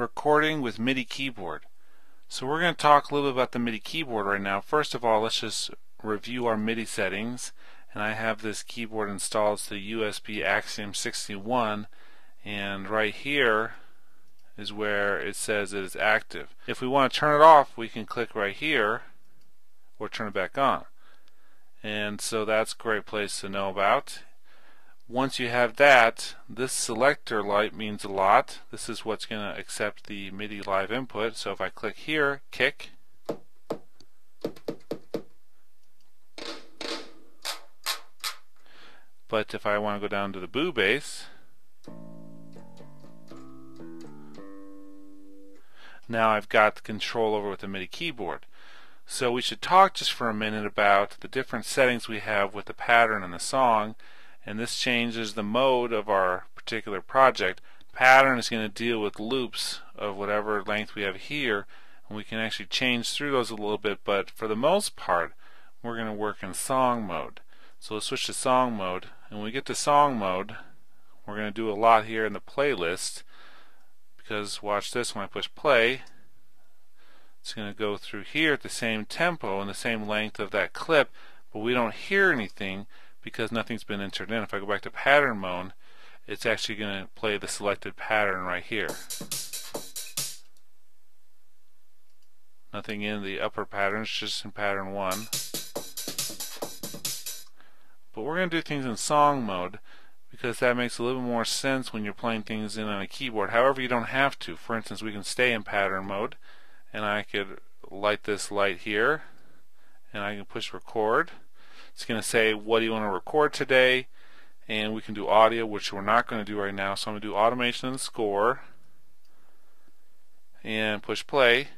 recording with MIDI keyboard. So we're going to talk a little bit about the MIDI keyboard right now. First of all, let's just review our MIDI settings. And I have this keyboard installed. It's the USB Axiom 61. And right here is where it says it is active. If we want to turn it off, we can click right here or turn it back on. And so that's a great place to know about. Once you have that, this selector light means a lot. This is what's going to accept the MIDI live input. So if I click here, kick, but if I want to go down to the BooBass, now I've got control over with the MIDI keyboard. So we should talk just for a minute about the different settings we have with the pattern and the song and this changes the mode of our particular project. Pattern is going to deal with loops of whatever length we have here and we can actually change through those a little bit but for the most part we're going to work in song mode. So let's switch to song mode and when we get to song mode we're going to do a lot here in the playlist because watch this when I push play it's going to go through here at the same tempo and the same length of that clip but we don't hear anything because nothing's been entered in. If I go back to pattern mode, it's actually going to play the selected pattern right here. Nothing in the upper patterns, just in pattern 1. But we're going to do things in song mode because that makes a little more sense when you're playing things in on a keyboard. However, you don't have to. For instance, we can stay in pattern mode and I could light this light here and I can push record it's going to say what do you want to record today? And we can do audio which we're not going to do right now. So I'm going to do automation and score and push play.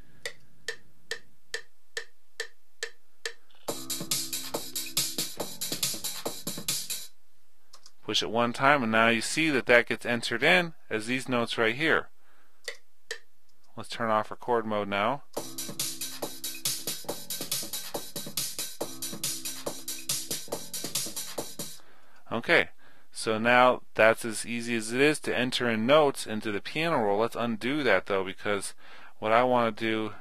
Push it one time and now you see that that gets entered in as these notes right here. Let's turn off record mode now Okay, so now that's as easy as it is to enter in notes into the piano roll. Let's undo that though because what I want to do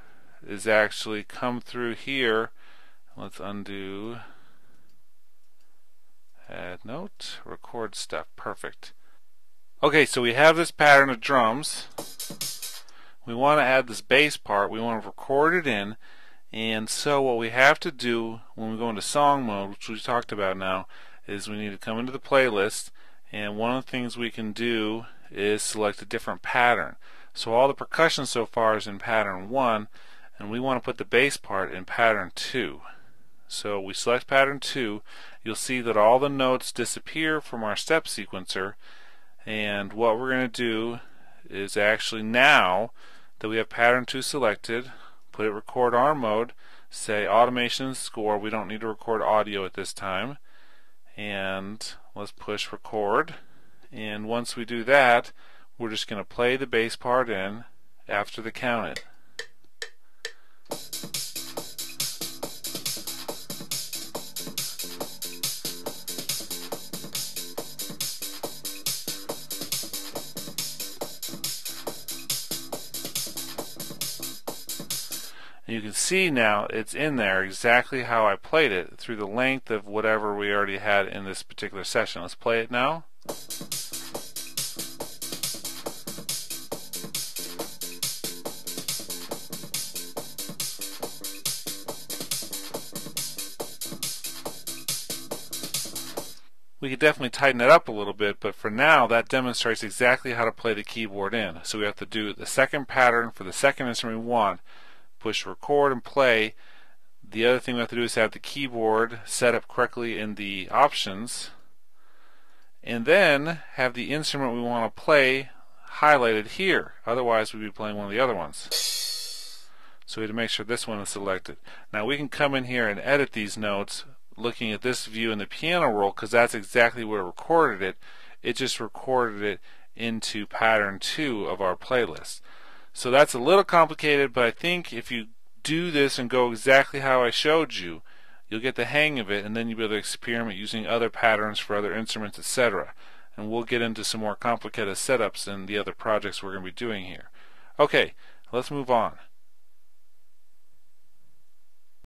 is actually come through here. Let's undo add note, record stuff. Perfect. Okay, so we have this pattern of drums. We want to add this bass part. We want to record it in. And so what we have to do when we go into song mode, which we talked about now, is we need to come into the playlist and one of the things we can do is select a different pattern. So all the percussion so far is in pattern 1 and we want to put the bass part in pattern 2. So we select pattern 2, you'll see that all the notes disappear from our step sequencer and what we're going to do is actually now that we have pattern 2 selected, put it record arm mode, say automation score, we don't need to record audio at this time, and let's push record and once we do that we're just going to play the bass part in after the counted. And you can see now it's in there exactly how I played it through the length of whatever we already had in this particular session. Let's play it now. We could definitely tighten it up a little bit, but for now that demonstrates exactly how to play the keyboard in. So we have to do the second pattern for the second instrument we want push record and play. The other thing we have to do is have the keyboard set up correctly in the options and then have the instrument we want to play highlighted here. Otherwise we'd be playing one of the other ones. So we have to make sure this one is selected. Now we can come in here and edit these notes looking at this view in the piano roll because that's exactly where it recorded it. It just recorded it into pattern 2 of our playlist. So that's a little complicated, but I think if you do this and go exactly how I showed you, you'll get the hang of it and then you'll be able to experiment using other patterns for other instruments, etc. And we'll get into some more complicated setups in the other projects we're going to be doing here. Okay, let's move on.